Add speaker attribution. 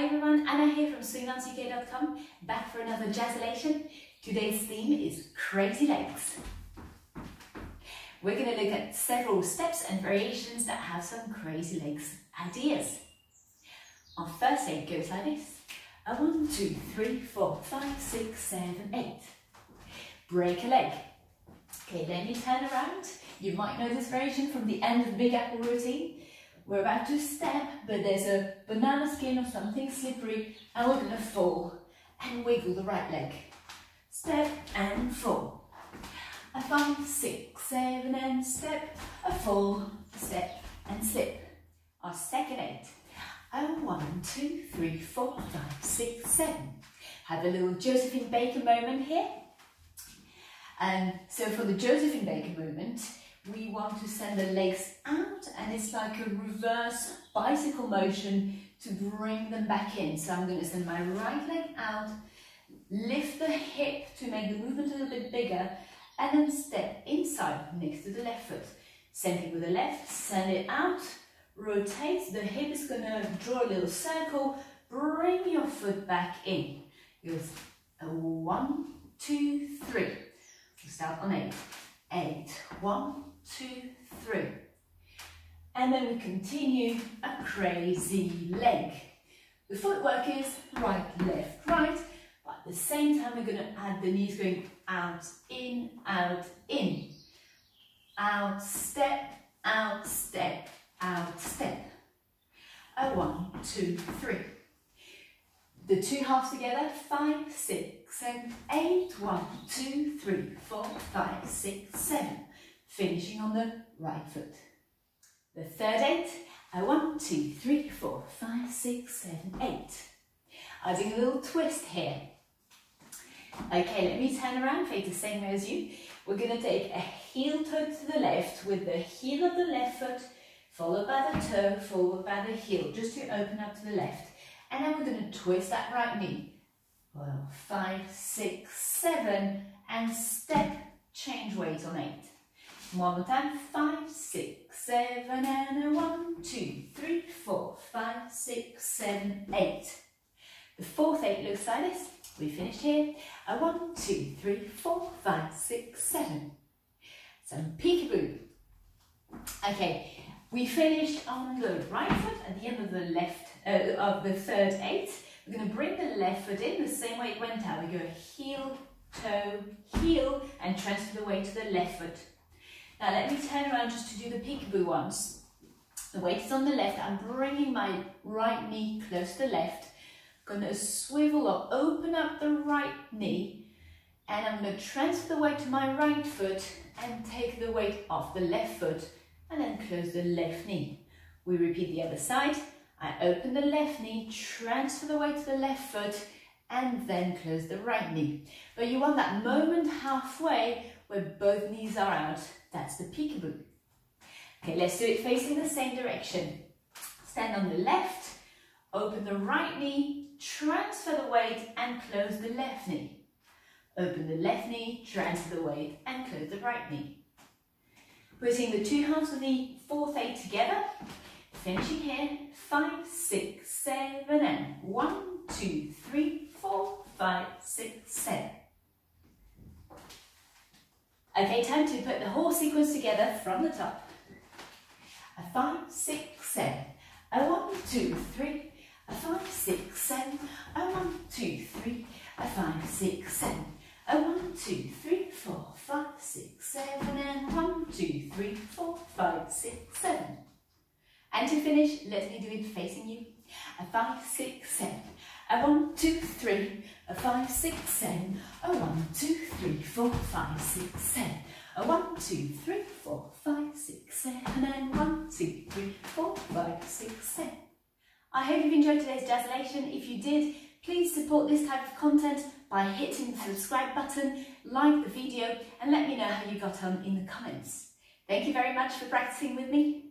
Speaker 1: Hi everyone, Anna here from swingdanceuk.com, back for another Jazzolation. Today's theme is crazy legs. We're going to look at several steps and variations that have some crazy legs ideas. Our first aid goes like this. A one, two, three, four, five, six, seven, eight. Break a leg. Okay, then you turn around. You might know this variation from the end of the Big Apple routine. We're about to step, but there's a banana skin or something slippery, and we're to fall and wiggle the right leg. Step and fall. A five, six, seven, and step. A fall, step and slip. Our second eight. A one, two, three, four, five, six, seven. Have a little Josephine Baker moment here. And so for the Josephine Baker moment, we want to send the legs out and it's like a reverse bicycle motion to bring them back in. So I'm going to send my right leg out, lift the hip to make the movement a little bit bigger and then step inside next to the left foot. Same thing with the left, send it out, rotate, the hip is going to draw a little circle, bring your foot back in. A one, two, three. We'll start on eight. Eight. One, two, three. And then we continue a crazy leg. The footwork is right, left, right, but at the same time we're going to add the knees going out, in, out, in. Out, step, out, step, out, step. A one, two, three. The two halves together, five, six, seven, eight. One, two, three, four, five, six, seven finishing on the right foot. The third eight, a one, two, three, four, five, six, seven, eight. I'm doing a little twist here. Okay, let me turn around, face the same way as you. We're going to take a heel toe to the left with the heel of the left foot, followed by the toe, followed by the heel, just to open up to the left. And then we're to twist that right knee. Well, five, six, seven, and step, change weight on eight. One more time, five, six, seven, and a one, two, three, four, five, six, seven, eight. The fourth eight looks like this. We finished here. A one, two, three, four, five, six, seven. Some peekaboo. Okay, we finished on the right foot at the end of the left uh, of the third eight. We're going to bring the left foot in the same way it went out. We go heel, toe, heel, and transfer the weight to the left foot. Now let me turn around just to do the peekaboo ones. The weight is on the left. I'm bringing my right knee close to the left. Going to swivel or open up the right knee. And I'm going to transfer the weight to my right foot and take the weight off the left foot and then close the left knee. We repeat the other side. I open the left knee, transfer the weight to the left foot and then close the right knee. But you want that moment halfway where both knees are out. That's the peekaboo. Okay, let's do it facing the same direction. Stand on the left, open the right knee, transfer the weight and close the left knee. Open the left knee, transfer the weight and close the right knee. Putting the two halves of the fourth eight together, finishing here, five, six, seven, and one, two, three, four, five, six, seven. Okay, time to put the whole sequence together from the top. A five, six, seven. A one, two, three. A five, six, seven. A one, two, three. A five, six, seven. A one, two, three, four, five, six, seven, and one, two, three, four, five, six, seven. And to finish, let me do it facing you. A five, six, seven. A one, two, three, a five, six, seven, a one, two, three, four, five, six, seven, a one, two, three, four, five, six, seven, and one, two, three, four, five, six, seven. I hope you've enjoyed today's Jazzolation. If you did, please support this type of content by hitting the subscribe button, like the video, and let me know how you got on in the comments. Thank you very much for practicing with me.